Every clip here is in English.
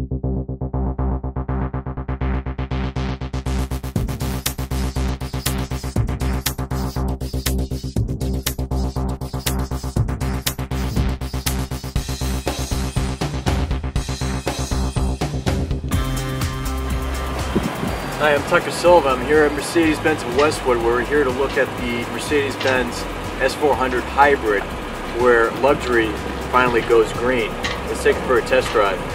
Hi, I'm Tucker Silva. I'm here at Mercedes-Benz of Westwood we're here to look at the Mercedes-Benz S400 Hybrid where luxury finally goes green. Let's take it for a test drive.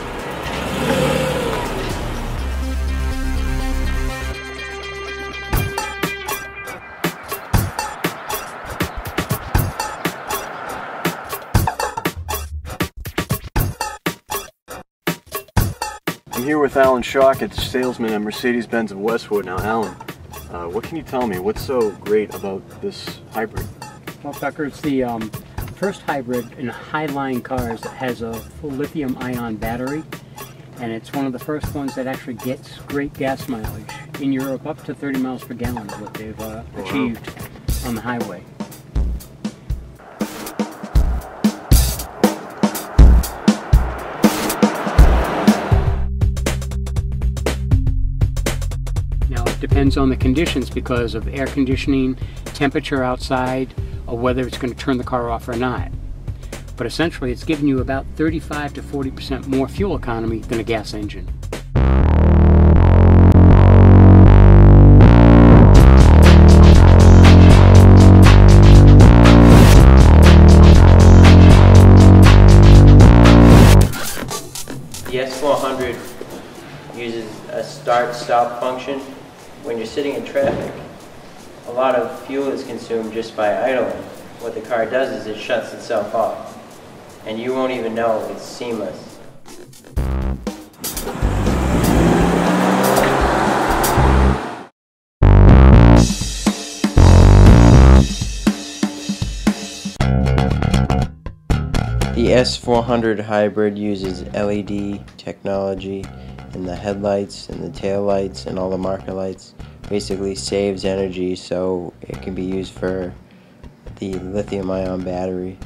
I'm here with Alan Shockett, salesman at Mercedes-Benz of Westwood. Now, Alan, uh, what can you tell me? What's so great about this hybrid? Well, Tucker, it's the um, first hybrid in high-line cars that has a full lithium-ion battery, and it's one of the first ones that actually gets great gas mileage. In Europe, up to 30 miles per gallon is what they've uh, achieved on the highway. Now it depends on the conditions because of air conditioning, temperature outside, or whether it's going to turn the car off or not. But essentially it's giving you about 35 to 40% more fuel economy than a gas engine. The S400 uses a start-stop function. When you're sitting in traffic, a lot of fuel is consumed just by idling. What the car does is it shuts itself off, and you won't even know it's seamless. The S400 hybrid uses LED technology in the headlights and the tail lights and all the marker lights. Basically saves energy so it can be used for the lithium ion battery.